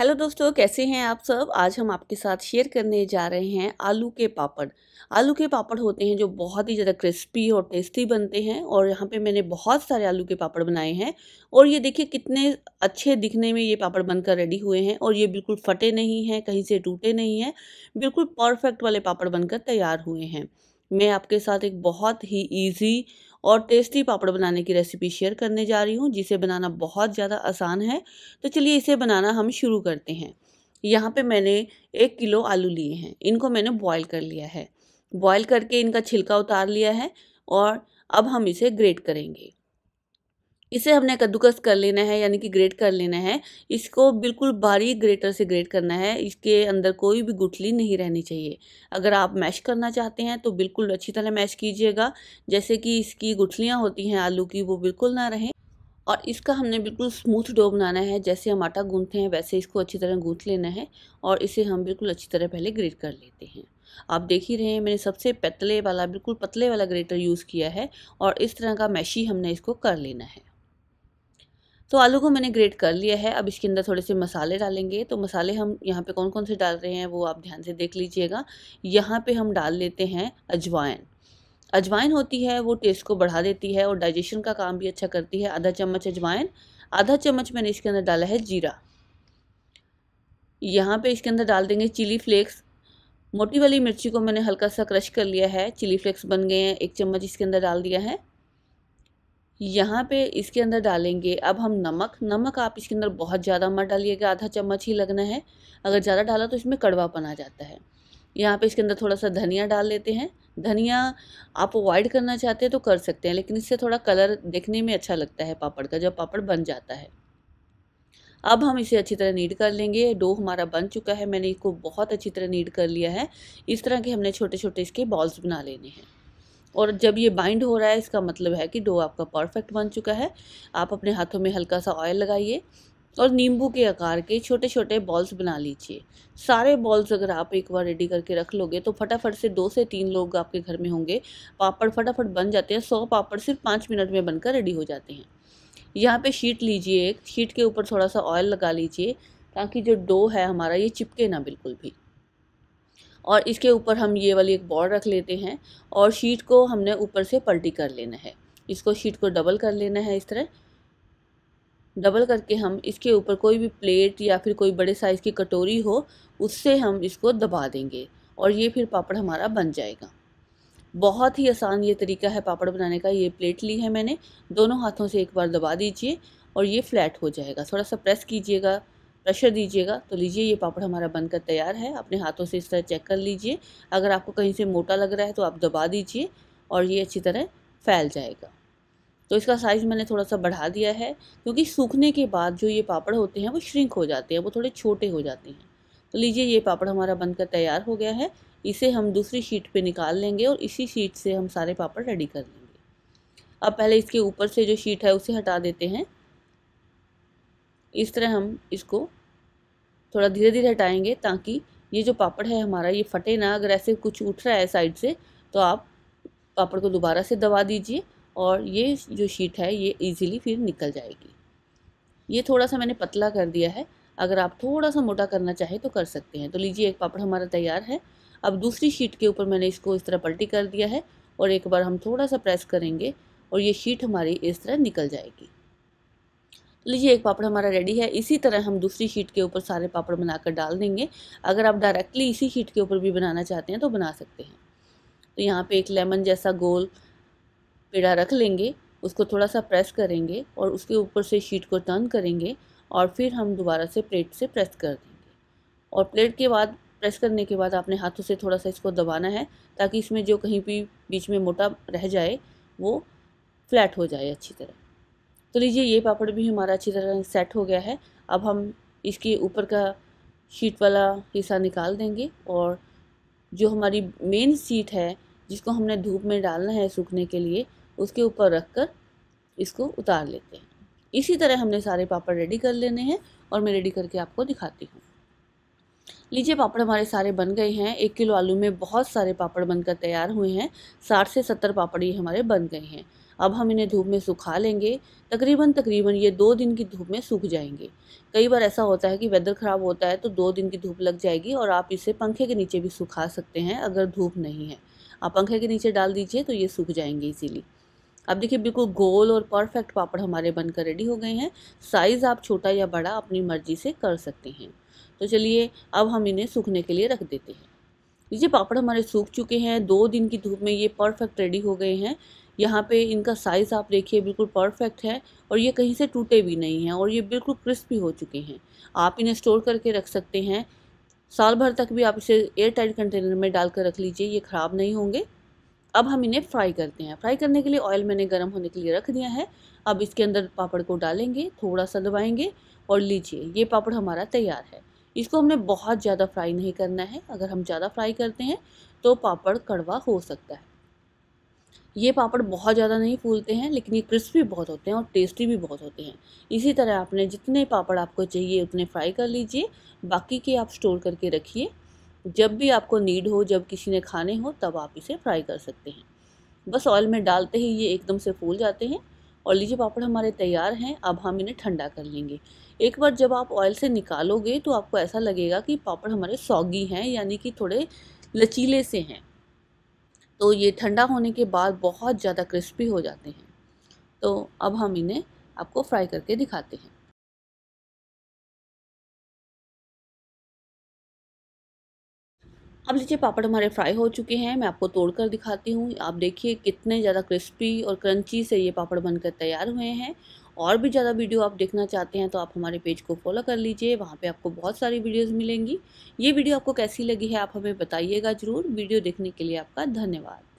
Hello दोस्तों, कैसे हैं आप सब? आज हम आपके साथ शेयर करने जा रहे हैं आलू के पापड़। आलू के पापड़ होते हैं जो बहुत ही ज़्यादा क्रिस्पी और टेस्टी बनते हैं और यहाँ पे मैंने बहुत सारे आलू के पापड़ बनाए हैं और ये देखिए कितने अच्छे दिखने में ये पापड़ बनकर रेडी हुए हैं और ये बिल्कुल फटे नहीं हैं, कहीं से टूटे नहीं हैं, बिल्कुल परफेक्ट वाले पापड़ बनकर तैयार हुए हैं। मैं आपके साथ एक बहुत ही ईजी और टेस्टी पापड़ बनाने की रेसिपी शेयर करने जा रही हूँ, जिसे बनाना बहुत ज़्यादा आसान है। तो चलिए इसे बनाना हम शुरू करते हैं। यहाँ पे मैंने एक किलो आलू लिए हैं। इनको मैंने बॉईल कर लिया है। बॉईल करके इनका छिलका उतार लिया है और अब हम इसे ग्रेट करेंगे। इसे हमने कद्दूकस कर लेना है, यानी कि ग्रेट कर लेना है। इसको बिल्कुल बारीक ग्रेटर से ग्रेट करना है। इसके अंदर कोई भी गुठली नहीं रहनी चाहिए। अगर आप मैश करना चाहते हैं तो बिल्कुल अच्छी तरह मैश कीजिएगा। जैसे कि इसकी गुठलियाँ होती हैं आलू की, वो बिल्कुल ना रहें। और इसका हमने बिल्कुल स्मूथ डो बनाना है। जैसे हम आटा गूंथते हैं, वैसे इसको अच्छी तरह गूंथ लेना है। और इसे हम बिल्कुल अच्छी तरह पहले ग्रेट कर लेते हैं। आप देख ही रहे हैं, मैंने सबसे पतले वाला, बिल्कुल पतले वाला ग्रेटर यूज़ किया है। और इस तरह का मैशी हमने इसको कर लेना है। तो आलू को मैंने ग्रेट कर लिया है। अब इसके अंदर थोड़े से मसाले डालेंगे। तो मसाले हम यहाँ पे कौन कौन से डाल रहे हैं वो आप ध्यान से देख लीजिएगा। यहाँ पे हम डाल लेते हैं अजवाइन। अजवाइन होती है, वो टेस्ट को बढ़ा देती है और डाइजेशन का काम भी अच्छा करती है। आधा चम्मच अजवाइन, आधा चम्मच मैंने इसके अंदर डाला है जीरा। यहाँ पे इसके अंदर डाल देंगे चिली फ्लेक्स मोटी वाली मिर्ची को मैंने हल्का सा क्रश कर लिया है। चिली फ्लेक्स बन गए हैं। एक चम्मच इसके अंदर डाल दिया है। यहाँ पे इसके अंदर डालेंगे। अब हम नमक नमक आप इसके अंदर बहुत ज़्यादा मत डालिएगा आधा चम्मच ही लगना है। अगर ज़्यादा डाला तो इसमें कड़वापन आ जाता है। यहाँ पे इसके अंदर थोड़ा सा धनिया डाल लेते हैं। धनिया आप अवॉइड करना चाहते हैं तो कर सकते हैं, लेकिन इससे थोड़ा कलर देखने में अच्छा लगता है पापड़ का, जब पापड़ बन जाता है। अब हम इसे अच्छी तरह नीड कर लेंगे। डो हमारा बन चुका है। मैंने इसको बहुत अच्छी तरह नीड कर लिया है। इस तरह के हमने छोटे छोटे इसके बॉल्स बना लेने हैं। और जब ये बाइंड हो रहा है, इसका मतलब है कि डो आपका परफेक्ट बन चुका है। आप अपने हाथों में हल्का सा ऑयल लगाइए और नींबू के आकार के छोटे छोटे बॉल्स बना लीजिए। सारे बॉल्स अगर आप एक बार रेडी करके रख लोगे तो फटाफट से दो से तीन लोग आपके घर में होंगे। पापड़ फटाफट बन जाते हैं, सौ पापड़ सिर्फ़ पाँच मिनट में बनकर रेडी हो जाते हैं। यहाँ पे शीट लीजिए एक शीट के ऊपर थोड़ा सा ऑयल लगा लीजिए, ताकि जो डो है हमारा, ये चिपके ना बिल्कुल भी। और इसके ऊपर हम ये वाली एक बॉर्ड रख लेते हैं और शीट को हमने ऊपर से पलटी कर लेना है। इसको शीट को डबल कर लेना है इस तरह। डबल करके हम इसके ऊपर कोई भी प्लेट या फिर कोई बड़े साइज़ की कटोरी हो, उससे हम इसको दबा देंगे और ये फिर पापड़ हमारा बन जाएगा। बहुत ही आसान ये तरीका है पापड़ बनाने का। ये प्लेट ली है मैंने। दोनों हाथों से एक बार दबा दीजिए और ये फ्लैट हो जाएगा। थोड़ा सा प्रेस कीजिएगा। प्रेशर दीजिएगा तो लीजिए ये पापड़ हमारा बनकर तैयार है। अपने हाथों से इस तरह चेक कर लीजिए। अगर आपको कहीं से मोटा लग रहा है तो आप दबा दीजिए और ये अच्छी तरह फैल जाएगा। तो इसका साइज़ मैंने थोड़ा सा बढ़ा दिया है, क्योंकि सूखने के बाद जो ये पापड़ होते हैं, वो श्रिंक हो जाते हैं, वो थोड़े छोटे हो जाते हैं। तो लीजिए ये पापड़ हमारा बनकर तैयार हो गया है। इसे हम दूसरी शीट पे निकाल लेंगे और इसी शीट से हम सारे पापड़ रेडी कर लेंगे। अब पहले इसके ऊपर से जो शीट है, उसे हटा देते हैं। इस तरह हम इसको थोड़ा धीरे धीरे हटाएँगे ताकि ये जो पापड़ है हमारा ये फटे ना। अगर ऐसे कुछ उठ रहा है साइड से तो आप पापड़ को दोबारा से दबा दीजिए और ये जो शीट है, ये इजीली फिर निकल जाएगी। ये थोड़ा सा मैंने पतला कर दिया है। अगर आप थोड़ा सा मोटा करना चाहें तो कर सकते हैं। तो लीजिए, एक पापड़ हमारा तैयार है। अब दूसरी शीट के ऊपर मैंने इसको इस तरह पलटी कर दिया है और एक बार हम थोड़ा सा प्रेस करेंगे और ये शीट हमारी इस तरह निकल जाएगी। लीजिए एक पापड़ हमारा रेडी है। इसी तरह हम दूसरी शीट के ऊपर सारे पापड़ बनाकर डाल देंगे। अगर आप डायरेक्टली इसी शीट के ऊपर भी बनाना चाहते हैं तो बना सकते हैं। तो यहाँ पे एक लेमन जैसा गोल पेड़ा रख लेंगे, उसको थोड़ा सा प्रेस करेंगे और उसके ऊपर से शीट को टर्न करेंगे और फिर हम दोबारा से प्लेट से प्रेस कर देंगे। और प्लेट के बाद प्रेस करने के बाद आपने हाथों से थोड़ा सा इसको दबाना है, ताकि इसमें जो कहीं भी बीच में मोटा रह जाए, वो फ्लैट हो जाए अच्छी तरह। तो लीजिए ये पापड़ भी हमारा अच्छी तरह सेट हो गया है। अब हम इसके ऊपर का शीट वाला हिस्सा निकाल देंगे और जो हमारी मेन सीट है, जिसको हमने धूप में डालना है सूखने के लिए, उसके ऊपर रख कर इसको उतार लेते हैं। इसी तरह हमने सारे पापड़ रेडी कर लेने हैं और मैं रेडी करके आपको दिखाती हूँ। लीजिए, पापड़ हमारे सारे बन गए हैं। एक किलो आलू में बहुत सारे पापड़ बनकर तैयार हुए हैं। साठ से सत्तर पापड़ ये हमारे बन गए हैं। अब हम इन्हें धूप में सुखा लेंगे। तकरीबन तकरीबन ये दो दिन की धूप में सूख जाएँगे। कई बार ऐसा होता है कि वेदर ख़राब होता है तो दो दिन की धूप लग जाएगी और आप इसे पंखे के नीचे भी सुखा सकते हैं अगर धूप नहीं है। आप पंखे के नीचे डाल दीजिए तो ये सूख जाएँगे इजीली अब देखिए, बिल्कुल गोल और परफेक्ट पापड़ हमारे बनकर रेडी हो गए हैं। साइज़ आप छोटा या बड़ा अपनी मर्ज़ी से कर सकते हैं। तो चलिए, अब हम इन्हें सूखने के लिए रख देते हैं। ये पापड़ हमारे सूख चुके हैं, दो दिन की धूप में ये परफेक्ट रेडी हो गए हैं। यहाँ पे इनका साइज़ आप देखिए, बिल्कुल परफेक्ट है और ये कहीं से टूटे भी नहीं हैं और ये बिल्कुल क्रिस्पी हो चुके हैं। आप इन्हें स्टोर करके रख सकते हैं। साल भर तक भी आप इसे एयर टाइट कंटेनर में डालकर रख लीजिए, ये ख़राब नहीं होंगे। अब हम इन्हें फ्राई करते हैं। फ्राई करने के लिए ऑयल मैंने गर्म होने के लिए रख दिया है। अब इसके अंदर पापड़ को डालेंगे, थोड़ा सा दबाएँगे और लीजिए, ये पापड़ हमारा तैयार है। इसको हमने बहुत ज़्यादा फ्राई नहीं करना है। अगर हम ज़्यादा फ्राई करते हैं तो पापड़ कड़वा हो सकता है। ये पापड़ बहुत ज़्यादा नहीं फूलते हैं, लेकिन ये क्रिस्पी बहुत होते हैं और टेस्टी भी बहुत होते हैं। इसी तरह आपने जितने पापड़ आपको चाहिए, उतने फ्राई कर लीजिए। बाकी के आप स्टोर करके रखिए। जब भी आपको नीड हो, जब किसी ने खाने हो, तब आप इसे फ्राई कर सकते हैं। बस ऑयल में डालते ही ये एकदम से फूल जाते हैं। और लीजिए पापड़ हमारे तैयार हैं, अब हम इन्हें ठंडा कर लेंगे। एक बार जब आप ऑयल से निकालोगे तो आपको ऐसा लगेगा कि पापड़ हमारे सौगी हैं, यानी कि थोड़े लचीले से हैं। तो ये ठंडा होने के बाद बहुत ज़्यादा क्रिस्पी हो जाते हैं। तो अब हम इन्हें आपको फ्राई करके दिखाते हैं। अब लीजिए पापड़ हमारे फ्राई हो चुके हैं। मैं आपको तोड़कर दिखाती हूँ। आप देखिए, कितने ज़्यादा क्रिस्पी और क्रंची से ये पापड़ बनकर तैयार हुए हैं। और भी ज़्यादा वीडियो आप देखना चाहते हैं तो आप हमारे पेज को फॉलो कर लीजिए। वहाँ पे आपको बहुत सारी वीडियोस मिलेंगी। ये वीडियो आपको कैसी लगी है, आप हमें बताइएगा ज़रूर। वीडियो देखने के लिए आपका धन्यवाद।